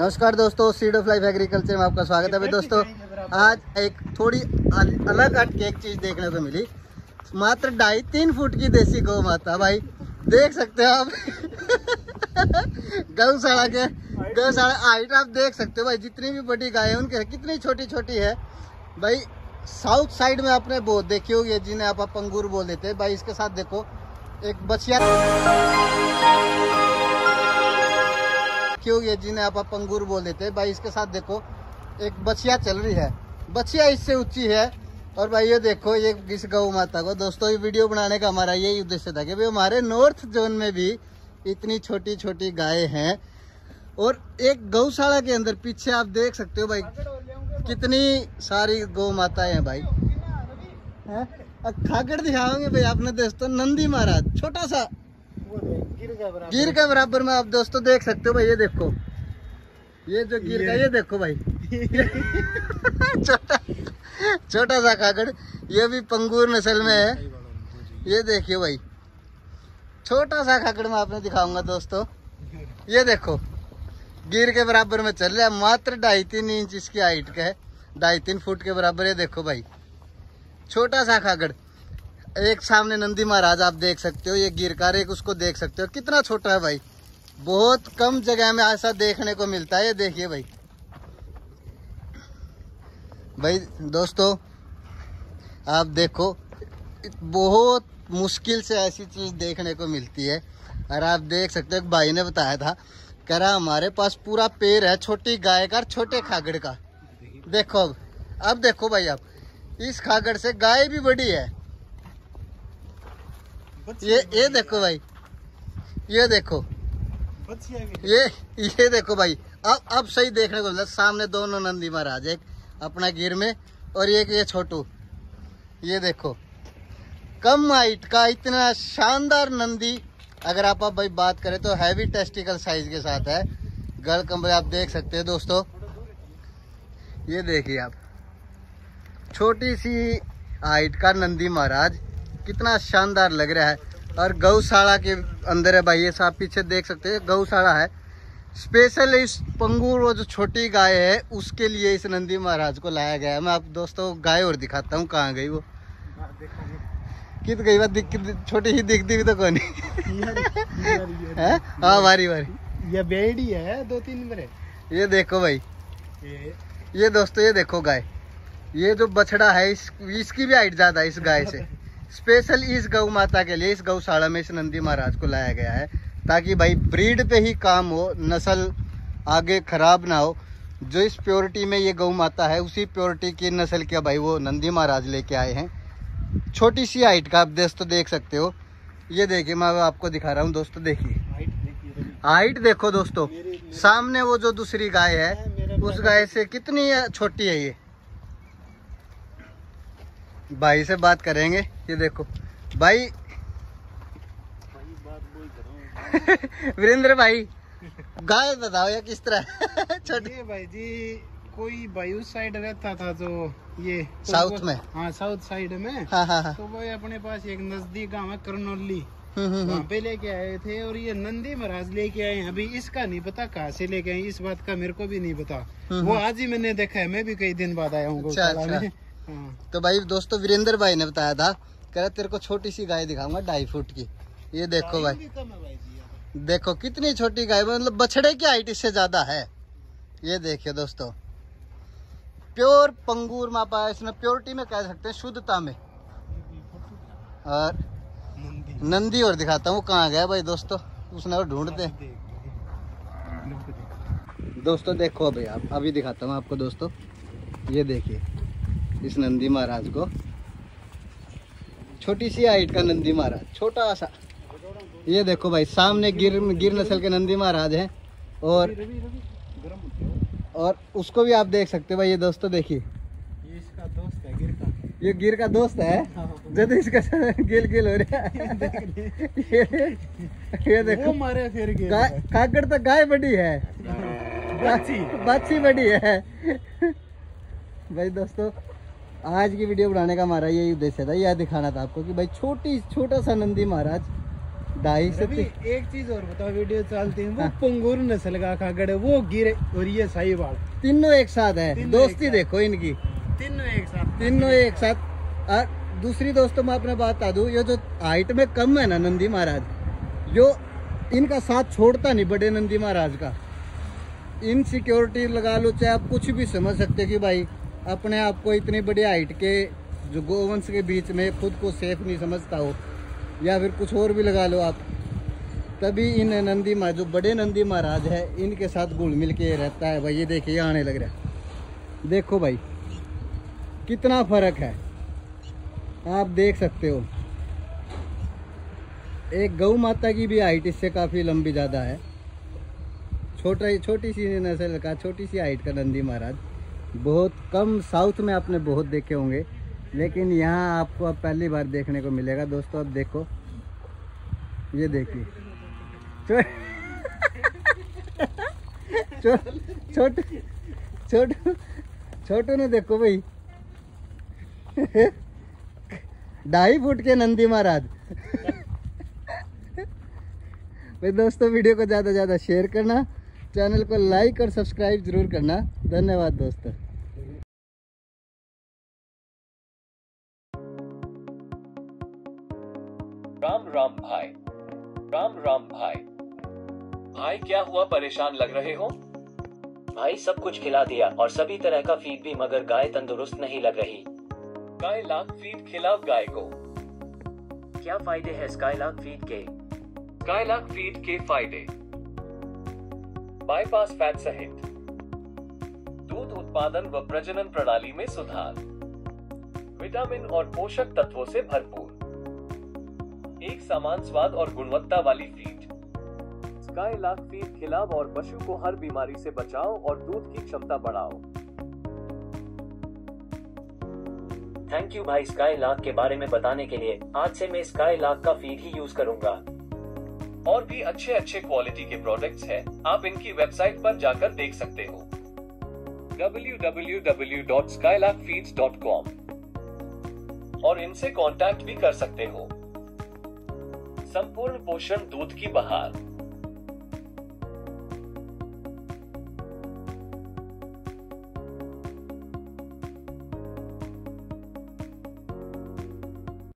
नमस्कार दोस्तों seed of life agriculture में आपका स्वागत है। भाई दोस्तों आज एक थोड़ी अल- अलग हट के एक चीज़ देखने को मिली। मात्र ढाई तीन फुट की देसी गौ माता भाई। देख सकते हो आप। गौशाला के गौशाला हाइट आप देख सकते हो भाई। जितनी भी बड़ी गाय है उनके कितनी छोटी छोटी है। भाई साउथ साइड में आपने बहुत देखी होगी जिन्हें आप पंगूर बोल देते हैं। भाई इसके साथ देखो एक बछिया रखी होगी जिन्हें आप पंगूर बोल देते भाई इसके साथ देखो, एक बछिया चल रही है। बछिया इससे ऊँची है। और भाई ये देखो, ये इस गौ माता को। दोस्तों, ये वीडियो बनाने का हमारा यही उद्देश्य था कि भाई हमारे नॉर्थ जोन में भी इतनी छोटी छोटी गाय हैं। और एक गौशाला के अंदर पीछे आप देख सकते हो भाई, कितनी सारी गौ माताएँ हैं भाई। हैं? खागड़ दिखाओगे भाई, आपने दोस्तों नंदी महाराज, छोटा सा गिर के बराबर। में आप दोस्तों देख सकते हो भाई ये देखो। ये जो गिर का ये देखो भाई। छोटा छोटा सा काकड़ ये भी पंगूर नस्ल में है। ये देखिए भाई। छोटा सा काकड़ मैं आपने दिखाऊँगा दोस्तों। ये देखो गिर के बराबर में चल रहा है मात्र ढाई तीन इंच इसकी हाइट का है। ढाई तीन फुट के बराबर ये देखो भाई। छोटा सा खागड़ एक सामने नंदी महाराज आप देख सकते हो, ये गिरकार एक उसको देख सकते हो। कितना छोटा है भाई। बहुत कम जगह में ऐसा देखने को मिलता है, ये देखिए भाई। भाई, दोस्तों, आप देखो, बहुत मुश्किल से ऐसी चीज़ देखने को मिलती है। और आप देख सकते हो भाई ने बताया था, कह रहा, हमारे पास पूरा पेड़ है, छोटी गाय का छोटे खागड़ का। देखो अब अब देखो भाई आप, इस खागड़ से गाय भी बड़ी है। ये ये देखो भाई। ये देखो। ये ये देखो भाई। अब अब सही देखने को मिला। सामने दोनों नंदी महाराज एक अपना गिर में और एक ये छोटू। ये देखो। कम हाइट का इतना शानदार नंदी अगर आप अब भाई बात करें तो हैवी टेस्टिकल साइज़ के साथ है। गल कमरे आप देख सकते हैं दोस्तों। ये देखिए आप। छोटी सी हाइट का नंदी महाराज। कितना शानदार लग रहा है। और गौशाला के अंदर है भाई ये साहब पीछे देख सकते हैं गौशाला है। स्पेशल इस पंगूर वो जो छोटी गाय है उसके लिए इस नंदी महाराज को लाया गया है। मैं आप दोस्तों गाय और दिखाता हूँ कहाँ गई वो। कित गई बात दिख छोटी ही दिखती भी तो कौन है? हाँ बारी बारी ये बेड़ी है दो तीन बरे ये देखो भाई। ये ये दोस्तों ये देखो गाय। ये जो बछड़ा है इस इसकी भी हाइट ज़्यादा है इस गाय से। स्पेशल इस गौ माता के लिए इस गौशाला में इस नंदी महाराज को लाया गया है ताकि भाई ब्रीड पे ही काम हो नस्ल आगे खराब ना हो। जो इस प्योरिटी में ये गौ माता है उसी प्योरिटी की नस्ल के भाई वो नंदी महाराज लेके आए हैं। छोटी सी हाइट का आप दोस्तों देख सकते हो। ये देखिए मैं आपको दिखा रहा हूँ दोस्तों देखिए। हाइट देखो दोस्तों। सामने वो जो दूसरी गाय है उस गाय से कितनी छोटी है ये? भाई से बात करेंगे ये देखो। भाई। वीरेंद्र भाई गाय बताओ या किस तरह। छोटी भाई जी कोई भाई उस साइड रहता था जो ये साउथ में? हाँ साउथ साइड में। हाँ हाँ हाँ। तो वो अपने पास एक नज़दीक गाँव है करनौली। हम्म, हम्म, वहाँ हम्म। पे लेके आए थे और ये नंदी महाराज लेके आए हैं। अभी इसका नहीं पता कहाँ से लेके आए इस बात का मेरे को भी नहीं पता। वो। आज ही मैंने देखा है मैं भी कई दिन बाद आया हूँ अच्छा, गौशाला में। तो भाई दोस्तों वीरेंद्र भाई ने बताया था कह रहा तेरे को छोटी सी गाय दिखाऊँगा ढाई फुट की। ये देखो भाई। भाई देखो कितनी छोटी गाय मतलब बछड़े की हाइट इससे ज़्यादा है। ये देखिए दोस्तों। प्योर पंगूर मापा है इसमें प्योरिटी में कह सकते हैं शुद्धता में। और नंदी। नंदी और दिखाता हूँ कहाँ गया भाई दोस्तों? उसने और ढूंढते। दोस्तों देखो अभी आप अभी दिखाता हूँ आपको दोस्तों। ये देखिए। इस नंदी महाराज को। छोटी सी हाइट का नंदी महाराज छोटा सा। ये देखो भाई सामने गिर गिर नस्ल के नंदी महाराज हैं और और उसको भी आप देख सकते हो भाई ये दोस्तों देखिए। ये इसका दोस्त है गिर का। ये गिर का दोस्त है? जो तो इसका गिल गिल हो रहा है। ये, ये देखो। मारे फिर काकड़ तो गाय बड़ी है। बाछी। बाछी बड़ी है। भाई दोस्तों आज की वीडियो बनाने का हमारा यही उद्देश्य था यह दिखाना था आपको कि भाई छोटी छोटा सा नंदी महाराज ढाई से एक चीज़ और बताओ वीडियो चलती है वो हाँ। पंगूर नस्ल का खागड़ है वो गिरे और ये साहिवाल तीनों एक साथ है दोस्ती। देखो इनकी। तीनों एक साथ। तीनों एक साथ। और दूसरी दोस्तों मैं अपने बात बता दूँ ये जो हाइट में कम है ना नंदी महाराज जो इनका साथ छोड़ता नहीं बड़े नंदी महाराज का। इन सिक्योरिटी लगा लो चाहे आप कुछ भी समझ सकते कि भाई अपने आप को इतनी बड़ी हाइट के जो गोवंश के बीच में खुद को सेफ़ नहीं समझता हो, या फिर कुछ और भी लगा लो आप, तभी इन नंदी महा जो बड़े नंदी महाराज है, इनके साथ घुल मिल के रहता है। भाई, ये देखिए आने लग रहा है। देखो भाई, कितना फ़र्क है। आप देख सकते हो। एक गौ माता की भी हाइट इससे काफ़ी लंबी ज़्यादा है। छोटा, छोटी सी नस्ल का, छोटी सी हाइट का नंदी महाराज। बहुत कम साउथ में आपने बहुत देखे होंगे, लेकिन यहाँ आपको अब पहली बार देखने को मिलेगा। दोस्तों, अब देखो। ये देखिए। छोटू छोटू छोटू ने देखो भाई। ढाई फुट के नंदी महाराज। भाई, दोस्तों, वीडियो को ज़्यादा से ज़्यादा शेयर करना। चैनल को लाइक और सब्सक्राइब ज़रूर करना। धन्यवाद दोस्तों। राम राम भाई। राम राम भाई। भाई, क्या हुआ? परेशान लग रहे हो? भाई, सब कुछ खिला दिया और सभी तरह का फ़ीड भी, मगर गाय तंदुरुस्त नहीं लग रही। गाय लाख फीट खिलाओ गाय को। क्या फ़ायदे हैं स्काईलार्क फ़ीड के? गाय लाख फीट के फ़ायदे। बाईपास फैट सहित। दूध उत्पादन व प्रजनन प्रणाली में सुधार। विटामिन और पोषक तत्वों से भरपूर। एक समान स्वाद और गुणवत्ता वाली फ़ीड स्काई लाख फ़ीड खिलाओ और पशु को हर बीमारी से बचाओ और दूध की क्षमता बढ़ाओ। थैंक यू भाई स्काईलार्क के बारे में बताने के लिए। आज से मैं स्काईलार्क का फ़ीड ही यूज़ करूँगा। और भी अच्छे अच्छे क्वालिटी के प्रोडक्ट्स हैं, आप इनकी वेबसाइट पर जाकर देख सकते हो। www.skylarkfeeds.com और इनसे कांटेक्ट भी कर सकते हो। संपूर्ण पोषण दूध की बहार।